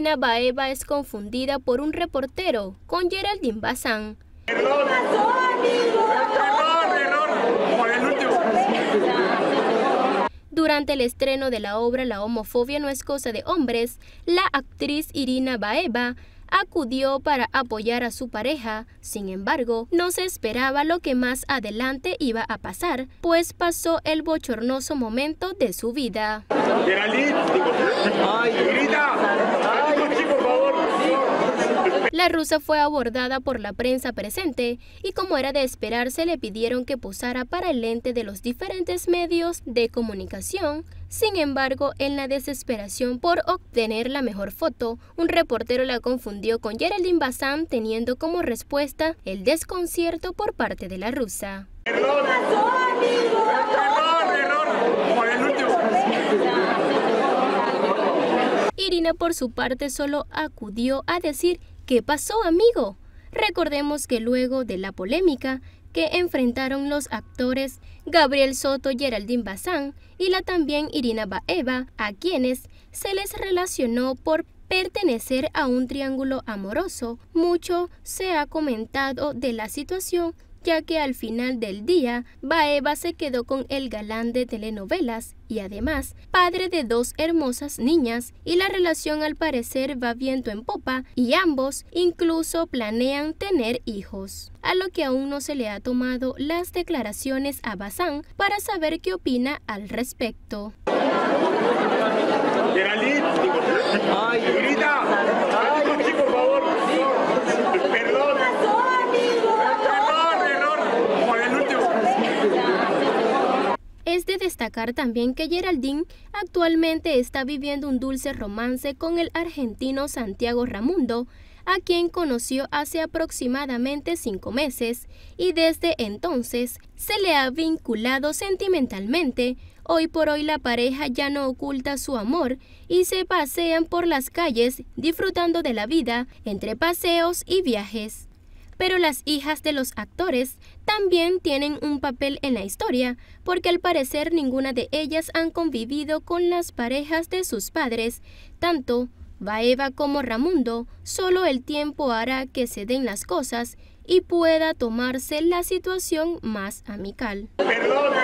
Irina Baeva es confundida por un reportero con Geraldine Bazán. Durante el estreno de la obra La homofobia no es cosa de hombres, la actriz Irina Baeva acudió para apoyar a su pareja. Sin embargo, no se esperaba lo que más adelante iba a pasar, pues pasó el bochornoso momento de su vida. La rusa fue abordada por la prensa presente y como era de esperarse le pidieron que posara para el lente de los diferentes medios de comunicación. Sin embargo, en la desesperación por obtener la mejor foto, un reportero la confundió con Geraldine Bazán teniendo como respuesta el desconcierto por parte de la rusa. Irina por su parte solo acudió a decir ¿Qué pasó, amigo? Recordemos que luego de la polémica que enfrentaron los actores Gabriel Soto, Geraldine Bazán y la también Irina Baeva, a quienes se les relacionó por pertenecer a un triángulo amoroso, mucho se ha comentado de la situación ya que al final del día Baeva se quedó con el galán de telenovelas y además padre de dos hermosas niñas y la relación al parecer va viento en popa y ambos incluso planean tener hijos, a lo que aún no se le ha tomado las declaraciones a Bazán para saber qué opina al respecto. Es también que Geraldine actualmente está viviendo un dulce romance con el argentino Santiago Ramundo, a quien conoció hace aproximadamente cinco meses y desde entonces se le ha vinculado sentimentalmente. Hoy por hoy la pareja ya no oculta su amor y se pasean por las calles disfrutando de la vida entre paseos y viajes pero las hijas de los actores también tienen un papel en la historia, porque al parecer ninguna de ellas han convivido con las parejas de sus padres, tanto Baeva como Ramundo, solo el tiempo hará que se den las cosas y pueda tomarse la situación más amical. Perdón,